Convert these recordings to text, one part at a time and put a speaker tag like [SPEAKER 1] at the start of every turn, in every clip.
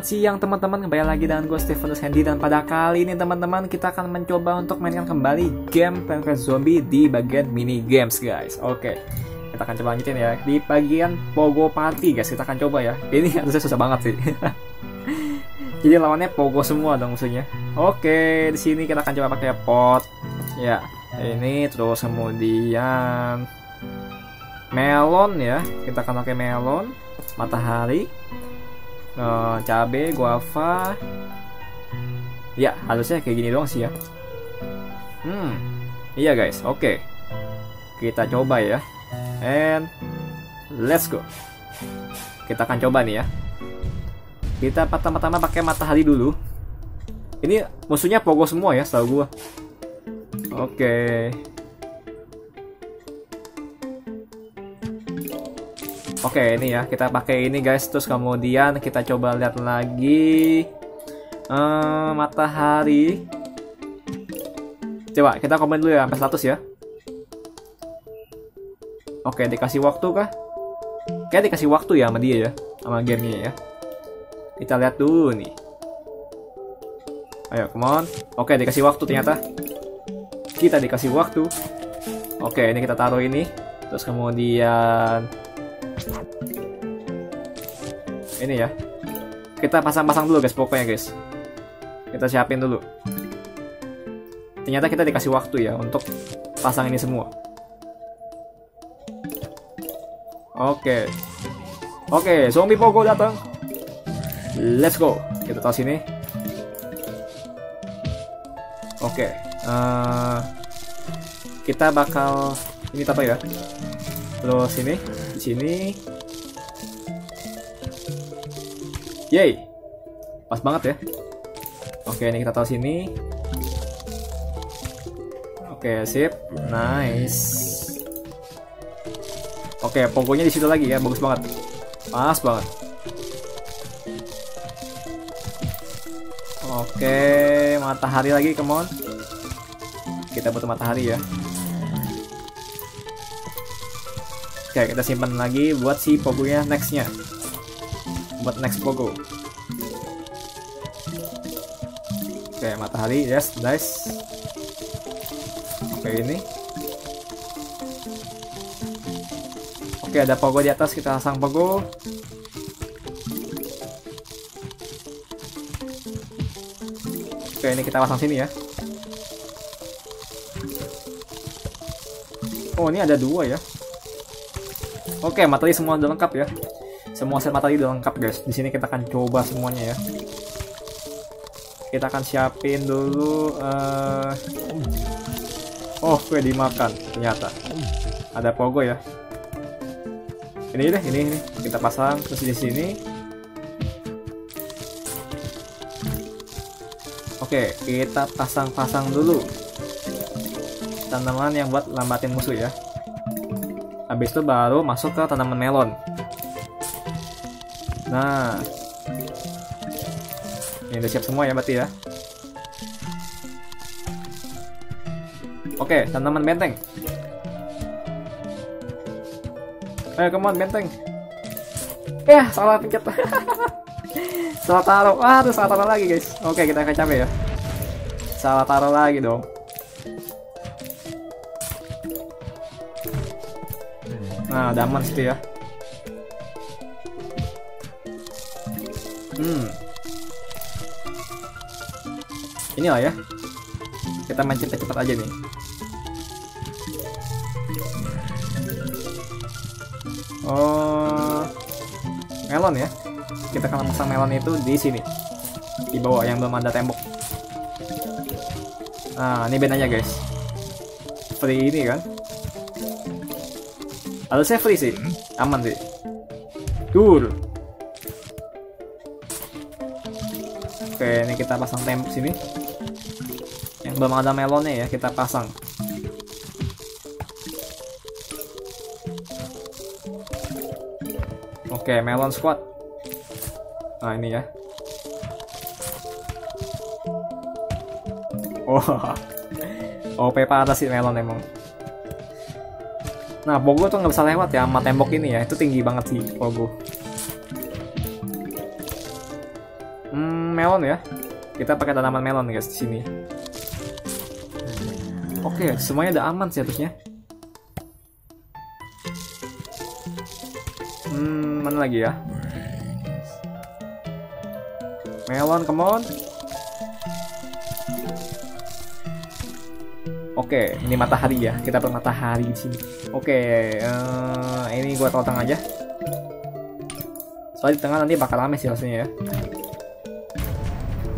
[SPEAKER 1] Selamat siang teman-teman, kembali lagi dengan gue Stefanus Handy dan pada kali ini teman-teman kita akan mencoba untuk mainkan kembali game Plants Zombie di bagian mini games guys. Oke, kita akan coba lanjutin ya di bagian Pogo Party guys. Kita akan coba ya. Ini harusnya susah banget sih. Jadi lawannya Pogo semua dong musuhnya. Oke, di sini kita akan coba pakai pot. Ya, ini terus kemudian melon ya. Kita akan pakai melon, matahari, uh, cabe, guava. Ya, harusnya kayak gini doang sih ya. Hmm, iya guys, oke. Kita coba ya. And let's go. Kita akan coba nih ya. Kita pertama-tama pakai matahari dulu. Ini musuhnya pogo semua ya, setahu gua. Oke. Oke ini ya kita pakai ini guys. Terus kemudian kita coba lihat lagi. Uh, matahari. Coba kita komen dulu ya sampai 100 ya. Oke dikasih waktu kah? Kayak dikasih waktu ya sama dia ya sama gamenya ya. Kita lihat dulu nih. Ayo come on. Oke dikasih waktu ternyata. Kita dikasih waktu. Oke ini kita taruh ini. Terus kemudian ini ya. Kita pasang-pasang dulu guys pokoknya guys. Kita siapin dulu. Ternyata kita dikasih waktu ya untuk pasang ini semua. Oke. Oke zombie pogo datang. Let's go. Kita taruh sini. Oke uh, kita bakal ini apa ya? Terus ini di sini Yay. Pas banget ya. Oke, ini kita taruh sini. Oke, sip. Nice. Oke, pogonya di situ lagi ya. Bagus banget. Pas banget. Oke, matahari lagi, come on. Kita butuh matahari ya. Oke, kita simpan lagi buat si pogonya nextnya buat next pogo oke matahari yes nice oke ini. Oke ada pogo di atas kita pasang pogo. Oke ini kita pasang sini ya. Oh ini ada dua ya. Oke materi semua udah lengkap ya semua set materi udah lengkap guys. Di sini kita akan coba semuanya ya. Kita akan siapin dulu uh... oh gue dimakan ternyata. Ada pogo ya. Ini deh ini ini. Kita pasang terus di sini. Oke kita pasang-pasang dulu. Tanaman yang buat lambatin musuh ya. Habis itu baru masuk ke tanaman melon Nah, ini udah siap semua ya berarti ya. Oke, tanaman benteng. Ayo, come on, benteng. Ya, salah pencet. salah taruh. Waduh, salah taruh lagi, guys. Oke, kita akan capek ya. Salah taruh lagi dong. Nah, daman situ ya. Hmm. Inilah ya. Kita main cepat-cepat aja nih. Oh, melon ya. Kita akan pasang melon itu di sini. Di bawah yang belum ada tembok. Nah, ini bedanya guys. Free ini kan. Harusnya free sih. Aman sih. Cool. Oke, ini kita pasang tembok sini. Yang belum ada melonnya ya, kita pasang. Oke, melon squad. Nah, ini ya. Oh, OP parah sih melon emang. Nah, Pogo tuh nggak bisa lewat ya sama tembok ini ya. Itu tinggi banget sih Pogo. Melon ya. Kita pakai tanaman melon guys di sini. Oke, semuanya udah aman sih harusnya. Hmm, mana lagi ya? Melon, come on. Oke, ini matahari ya. Kita matahari di sini. Oke, uh, ini gua taruh aja. Soalnya di tengah nanti bakal rame sih rasanya ya.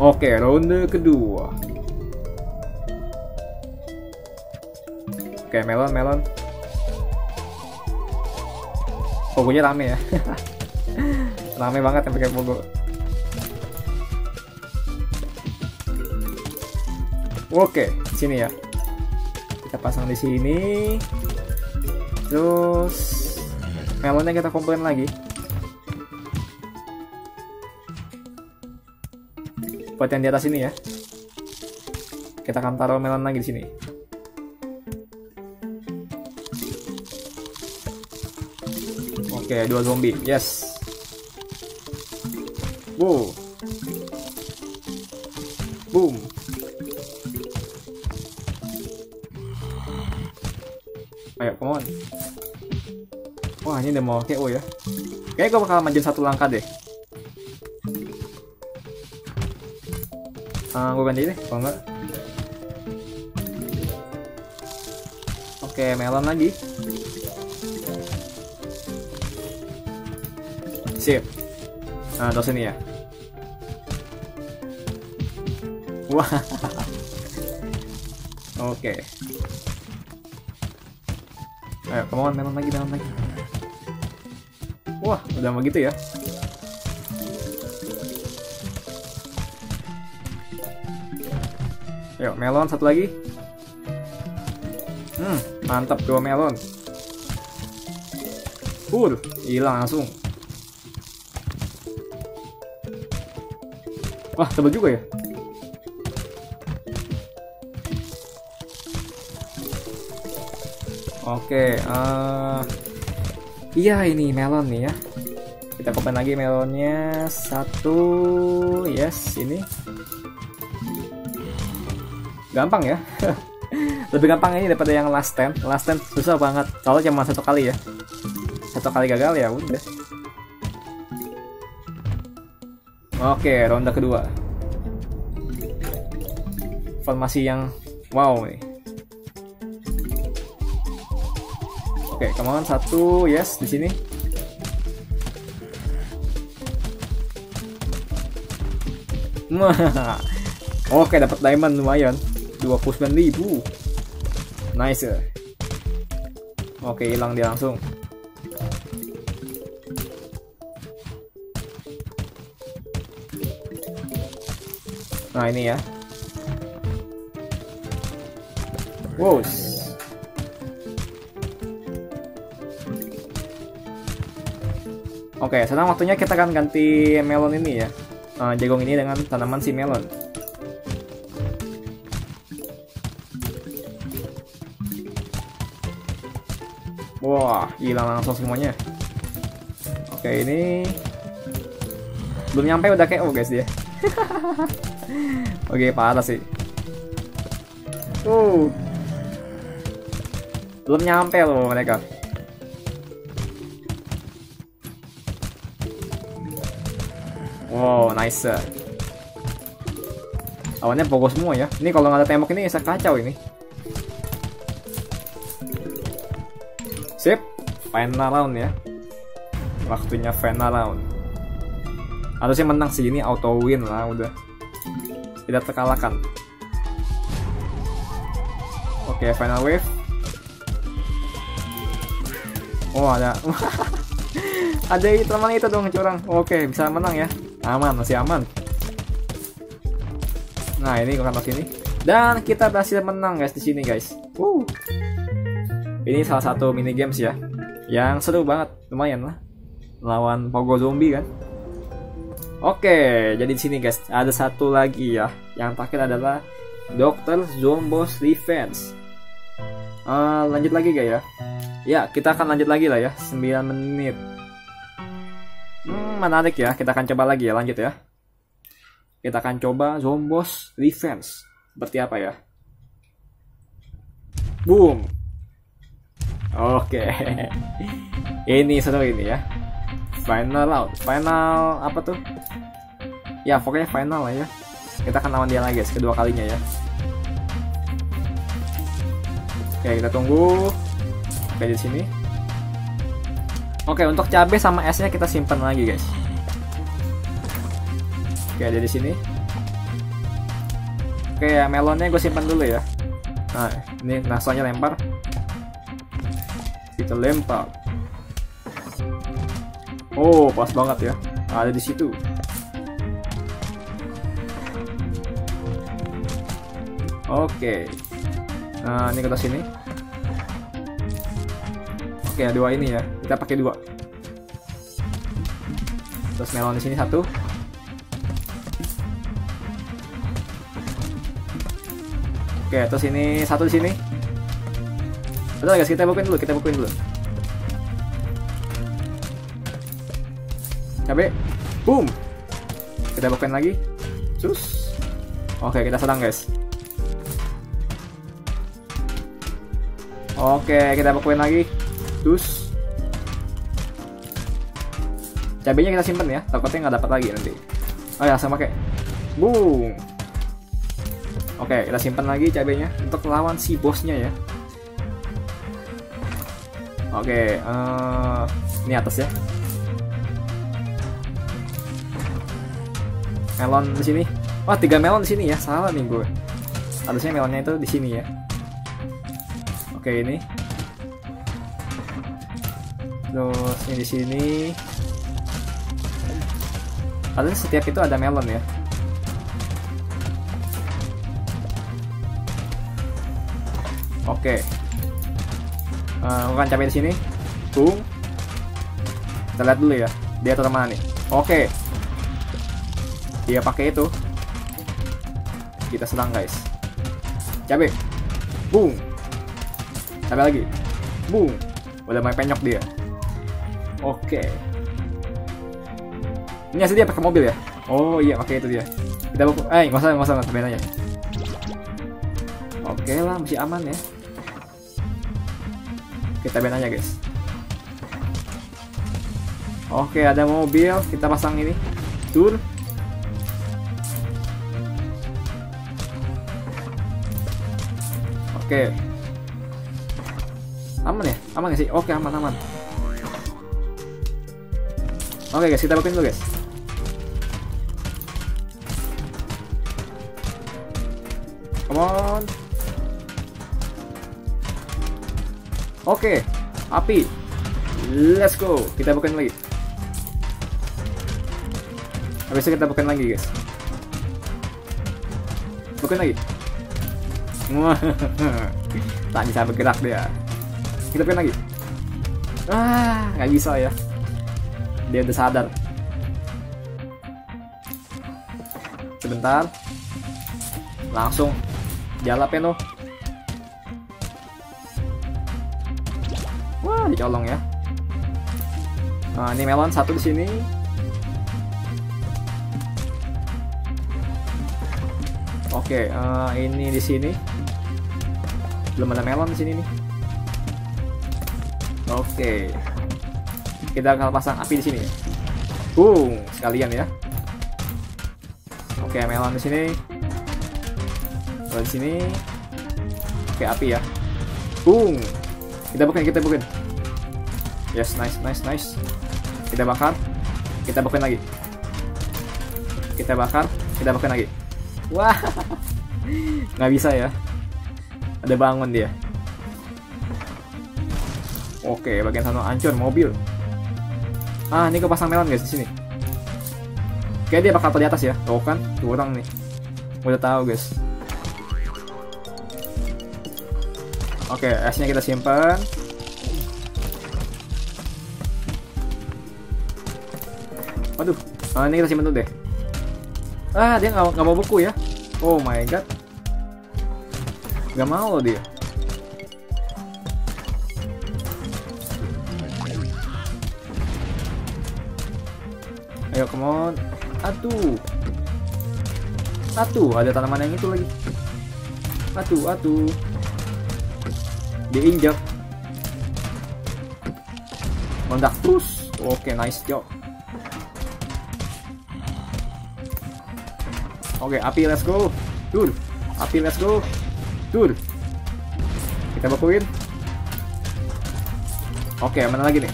[SPEAKER 1] Oke, ronde kedua. Oke, melon, melon. Pogonya rame ya. rame banget yang pakai pogo. Oke, sini ya. Kita pasang di sini. Terus melonnya kita kumpulin lagi. Buat yang di atas ini ya. Kita akan taruh melon lagi di sini. Oke dua zombie. Yes. Wow. Boom. Ayo come on. Wah ini udah mau KO ya. Kayaknya gue bakal maju satu langkah deh uh, gue ganti deh kalau enggak. Oke melon lagi. Sip. Nah terus ini ya. Wah. Oke. Ayo come on melon lagi melon lagi. Wah udah begitu ya Yuk, melon satu lagi. Hmm, mantap dua melon. Full, hilang langsung. Wah, tebal juga ya. Oke, uh, iya ini melon nih ya. Kita kopen lagi melonnya satu, yes ini gampang ya. Lebih gampang ini daripada yang last stand. Last stand susah banget. Soalnya cuma satu kali ya. Satu kali gagal ya udah. Oke ronde kedua. Formasi yang wow nih. Oke on. Satu yes di sini. Oke dapat diamond lumayan 29.000 nice. Oke hilang dia langsung. Nah ini ya. Wow. Oke, sekarang waktunya kita akan ganti melon ini ya. Uh, jagung ini dengan tanaman si melon. Wah, hilang langsung semuanya. Oke, ini belum nyampe udah KO guys dia. Oke, parah sih. Uh. Belum nyampe loh mereka. Wow, nice. Awannya pokok semua ya. Ini kalau nggak ada tembok ini bisa kacau ini. Sip, final round ya. Waktunya final round. Harusnya menang sih ini auto win lah udah. Tidak terkalahkan. Oke, final wave. Oh, ada. ada teman itu dong curang. Oke, bisa menang ya. Aman, masih aman. Nah, ini akan sini. Dan kita berhasil menang guys di sini guys. Woo. Ini salah satu mini games ya, yang seru banget, lumayan lah, lawan Pogo Zombie kan. Oke, jadi di sini guys ada satu lagi ya, yang terakhir adalah Dr. Zombo's Revenge. Uh, lanjut lagi gak ya? Ya, kita akan lanjut lagi lah ya, 9 menit. Hmm, menarik ya, kita akan coba lagi ya, lanjut ya. kita akan coba Zombos Revenge. Seperti apa ya? Boom. Oke. ini seru ini ya. Final out. Final apa tuh? Ya, pokoknya final lah ya. Kita akan lawan dia lagi guys, kedua kalinya ya. Oke, kita tunggu. Oke, di sini. Oke, untuk cabai sama esnya kita simpan lagi, guys. Oke, ada di sini. Oke, ya melonnya gue simpan dulu ya. Nah, ini nasonya lempar. Kita lempar. Oh, pas banget ya. Ada di situ. Oke. Nah, ini kita sini. Oke, dua ini ya. Kita pakai dua. Terus melon di sini satu. Oke, terus ini satu di sini. Betul guys, kita bukuin dulu, kita bukuin dulu. Cabe. Boom. Kita bukuin lagi. Cus. Oke, kita sedang guys. Oke, kita bukuin lagi. Dus. Cabenya kita simpen ya, takutnya nggak dapat lagi nanti. Oh ya, sama kayak. Boom. Oke, kita simpan lagi cabenya untuk lawan si bosnya ya. Oke, uh, ini atas ya. Melon di sini. Wah, tiga melon di sini ya. Salah nih gue. Harusnya melonnya itu di sini ya. Oke ini. Terus ini di sini. Harusnya setiap itu ada melon ya. Oke. Uh, bukan cabai di sini. Boom. Kita lihat dulu ya. Dia taruh mana nih? Oke. Dia pakai itu. Kita serang guys. Cabai. Boom. Sampai lagi. Boom. Udah main penyok dia. Oke. Ini asli dia pakai mobil ya? Oh iya pakai itu dia. Kita. Eh nggak usah nggak usah nggak usah aja. Oke lah masih aman ya. Kita ben aja guys. Oke ada mobil. Kita pasang ini. Tur. Oke. Aman ya? Aman gak sih? Oke aman aman. Oke guys kita bukin dulu guys. Come on oke api. Let's go. Kita bukin lagi. Habis itu kita bukin lagi guys. Bukin lagi. Tak bisa bergerak dia. Kita pin lagi. Ah nggak bisa ya. Dia udah sadar. Sebentar. Langsung. Jala peno dicolong ya nah ini melon satu di sini oke uh, ini di sini belum ada melon di sini nih Oke. Kita akan pasang api di sini. Boom, sekalian ya. Oke, melon di sini. Di sini. Oke, api ya. Boom. Kita bukan, kita bukan. Yes, nice, nice, nice. Kita bakar. Kita bukan lagi. Kita bakar. Kita bukan lagi. Wah. Nggak bisa ya. Ada bangun dia. Oke, bagian sana hancur mobil. Ah, ini kepasang melon guys di sini. Kayak dia bakal di atas ya. Tuh kan, kurang nih. Udah tahu guys. Oke, esnya kita simpan. Ah, ini kita simpan dulu deh. Ah, dia nggak mau buku ya. Oh my god. Gak mau dia. Ayo, come on. Aduh. Atuh, ada tanaman yang itu lagi. Atuh, atuh. Diinjak. Meledak terus. Oke, nice job. Oke, api let's go. Tur. Api let's go. Tur. Kita bakuin. Oke, mana lagi nih?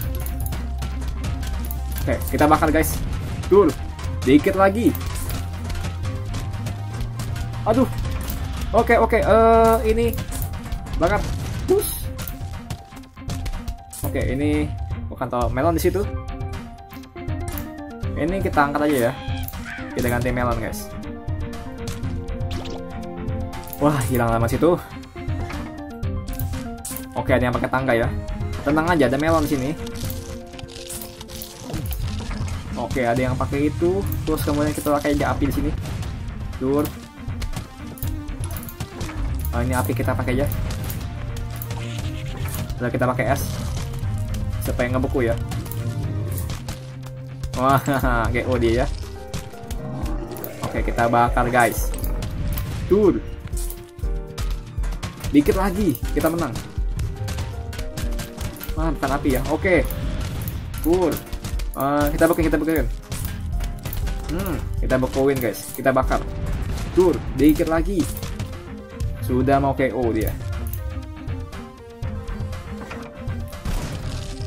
[SPEAKER 1] Oke, kita bakar guys. Tur. Dikit lagi. Aduh. Oke, oke. Eh, ini bakar. Push. Oke, ini bukan tau melon di situ. Ini kita angkat aja ya. Kita ganti melon, guys. Wah, hilang lama situ. Oke, ada yang pakai tangga ya. Tenang aja, ada melon sini. Oke, ada yang pakai itu. Terus kemudian kita pakai aja api di sini. Tur. Oh, ini api kita pakai aja. Lalu kita pakai es. Supaya ngebeku ya. Wah, GO dia ya. Oke, kita bakar guys. Tur. Dikit lagi, kita menang. Bukan api ya. Oke. Cool. Uh, kita bekuin, kita bekuin. Hmm, kita bekuin guys. Kita bakar. Tur, dikit lagi. Sudah mau KO dia.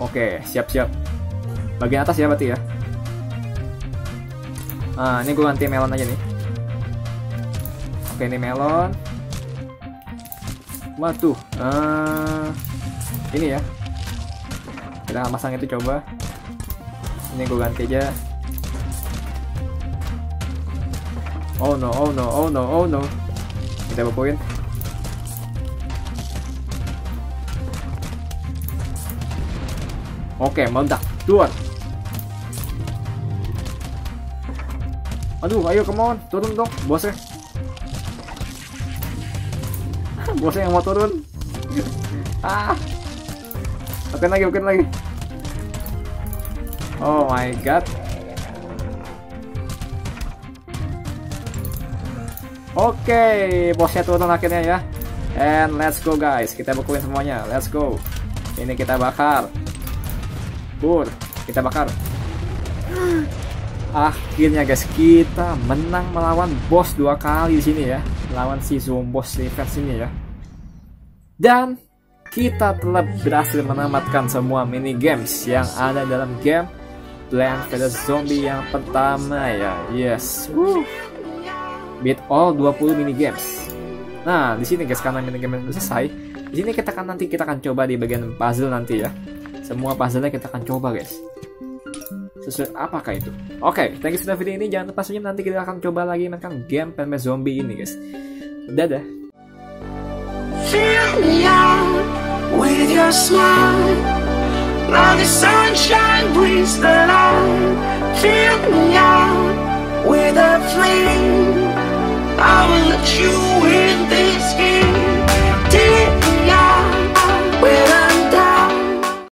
[SPEAKER 1] Oke, siap-siap. Bagian atas ya berarti ya. Ah, ini gue ganti melon aja nih. Oke, ini melon. Waduh, uh, ini ya. Kita masang itu coba. Ini gue ganti aja. Oh no, oh no, oh no, oh no. Kita bukuin. Oke, meledak. Dua. Aduh, ayo come on, turun dong, bosnya. Bosnya yang mau turun. Ah. Oke lagi oke lagi. Oh my god. Oke bosnya turun akhirnya ya. And let's go guys. Kita bukuin semuanya. Let's go. Ini kita bakar. Pur kita bakar. Akhirnya guys kita menang melawan bos dua kali di sini ya. Lawan si Zombos Revenge ini ya dan kita telah berhasil menamatkan semua mini games yang ada dalam game Plant vs Zombie yang pertama ya. Yes. Woo. Beat all 20 mini games. Nah, di sini guys karena mini game sudah selesai, di sini kita akan nanti kita akan coba di bagian puzzle nanti ya. Semua puzzle-nya kita akan coba guys. Sesuai apakah itu? Oke, okay, thank you sudah video ini. Jangan lupa saja nanti kita akan coba lagi mainkan game Plant vs Zombie ini guys. Dadah.
[SPEAKER 2] Fill me up with your smile. Now the sunshine brings the light. Fill me up with a flame. I will let you in this game.